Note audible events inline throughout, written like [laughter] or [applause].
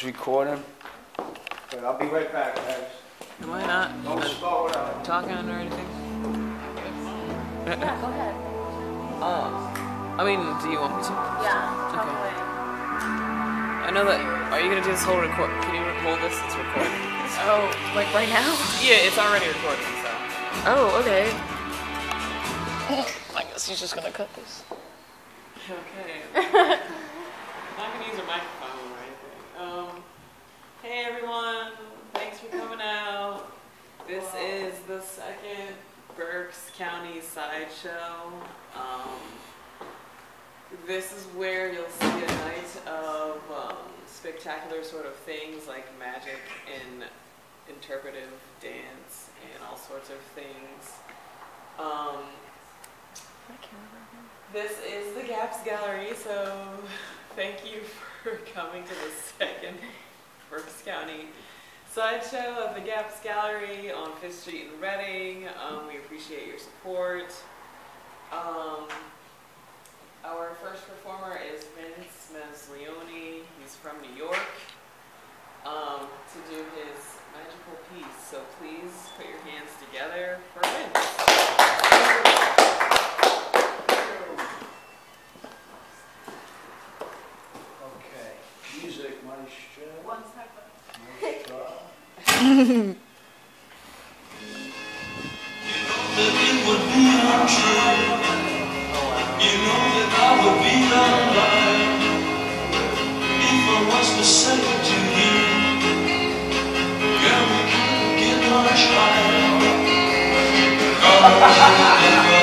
It's recording. But I'll be right back, guys. Am I not Don't start without. talking or anything? Yeah, go ahead. [laughs] Oh. I mean, do you want me to? Yeah, talk Okay. away. I know that. Are you gonna do this whole record? Can you hold this? It's recording. [laughs] Oh, like right now? [laughs] yeah, it's already recording, so. Oh, okay. I guess he's just gonna cut this. Okay. I'm not gonna use a microphone or anything. Um, hey everyone, thanks for coming out. This is the second Berks County Sideshow. Um, this is where you'll see a night of um, spectacular sort of things like magic and interpretive dance and all sorts of things. Um, this is the Gaps Gallery, so [laughs] thank you for [laughs] coming to the second Berks County sideshow of the Gaps Gallery on Fifth Street in Reading. Um, we appreciate your support. Um, our first performer is Vince Maslioni. He's from New York um, to do his magical piece. So please put your hands together for Vince. Okay. Music, maestro. One second. Maestro. [laughs] be untrue. You. Know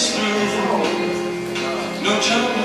whisper no jumping.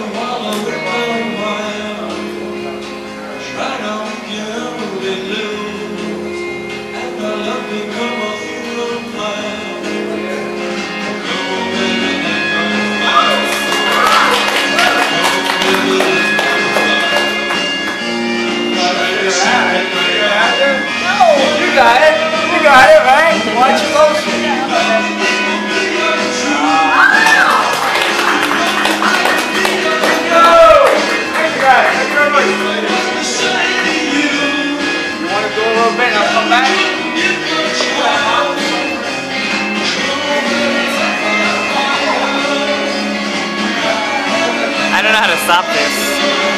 stop this.